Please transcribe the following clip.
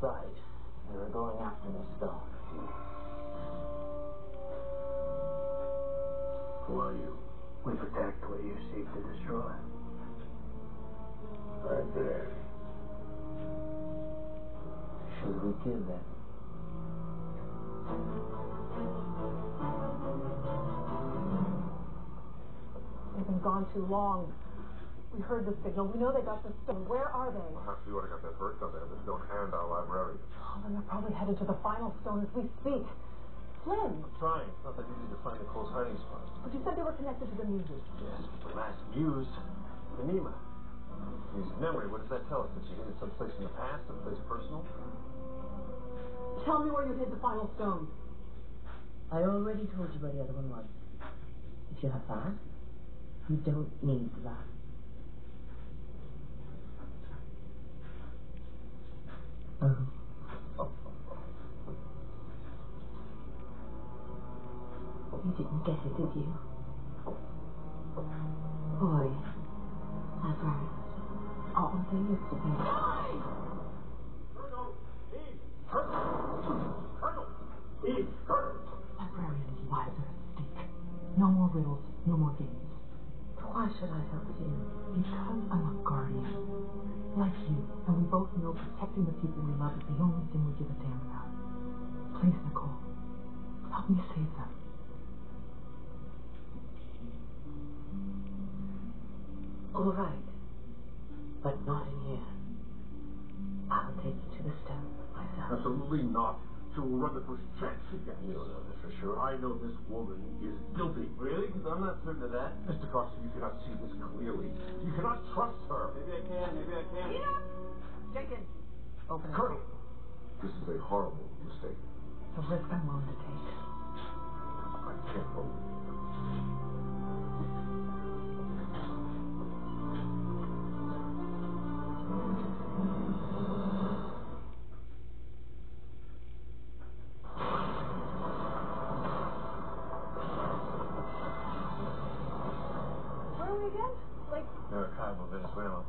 found them. They were going after the stone. Who are you? We protect what you seek to destroy. Right there. Should we kill them? They've been gone too long. We heard the signal. We know they got the stone. Where are they? We'll have to see what I got that first on there, the stone and our librarian. Oh, then they're probably headed to the final stone as we speak. Flynn, I'm trying. It's not that easy to find a close hiding spot. but you said they were connected to the muses. Yes, but the last muse, Panema. Use memory, what does that tell us? Did she hid it someplace in the past, someplace personal? Tell me where you hid the final stone. I already told you where the other one was. If you have that, you don't need that. You didn't get it, did you? Boy, that's right. All day yesterday. Colonel! Eve! Colonel! Colonel! Eve! Colonel! Librarian's lives are at. No more riddles, no more games. Why should I help you? Because I'm a guardian. Like you, and we both know protecting the people we love is the only thing we give a damn about. Please, Nicole, help me save them. All right. But not in here. I'll take you to the stone myself. Absolutely not. She will run the first chance she gets. You know this for sure. I know this woman is guilty. Really? Because I'm not certain of that. Mr. Foster, you cannot see this clearly. You cannot trust her. Maybe I can, maybe I can. Jenkins, open it. Colonel, this is a horrible mistake. It's a risk I'm willing to take. I can't believe like... You're a kind of Venezuela.